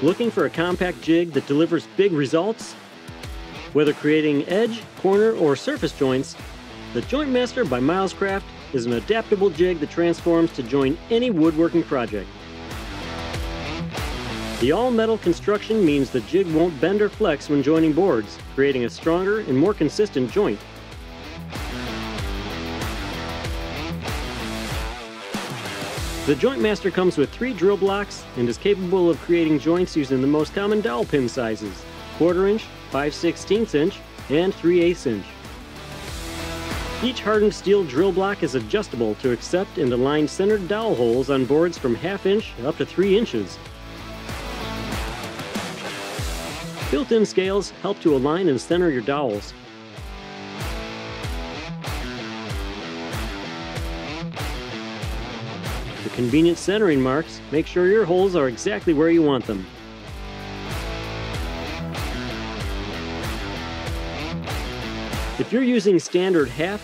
Looking for a compact jig that delivers big results? Whether creating edge, corner, or surface joints, the Joint Master by Milescraft is an adaptable jig that transforms to join any woodworking project. The all-metal construction means the jig won't bend or flex when joining boards, creating a stronger and more consistent joint. The Joint Master comes with three drill blocks and is capable of creating joints using the most common dowel pin sizes, quarter inch, 5 16 inch, and 3 8 inch. Each hardened steel drill block is adjustable to accept and align centered dowel holes on boards from half inch up to 3 inches. Built-in scales help to align and center your dowels, Convenient centering marks make sure your holes are exactly where you want them. If you're using standard half,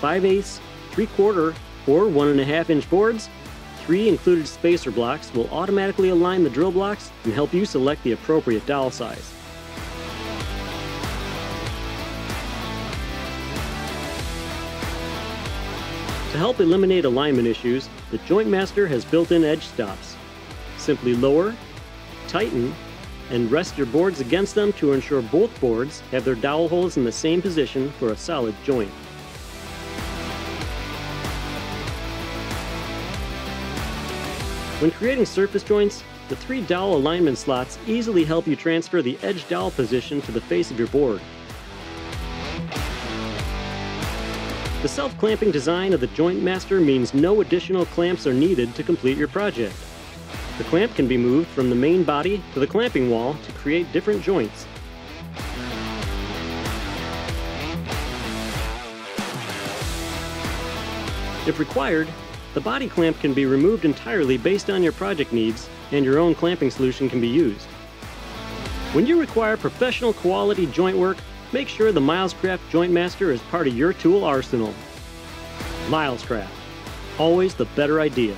5 eighths, 3 quarter, or 1.5 inch boards, three included spacer blocks will automatically align the drill blocks and help you select the appropriate dowel size. To help eliminate alignment issues, the Joint Master has built-in edge stops. Simply lower, tighten, and rest your boards against them to ensure both boards have their dowel holes in the same position for a solid joint. When creating surface joints, the three dowel alignment slots easily help you transfer the edge dowel position to the face of your board. The self-clamping design of the Joint Master means no additional clamps are needed to complete your project. The clamp can be moved from the main body to the clamping wall to create different joints. If required, the body clamp can be removed entirely based on your project needs, and your own clamping solution can be used. When you require professional quality joint work, make sure the Milescraft Joint Master is part of your tool arsenal. Milescraft, always the better idea.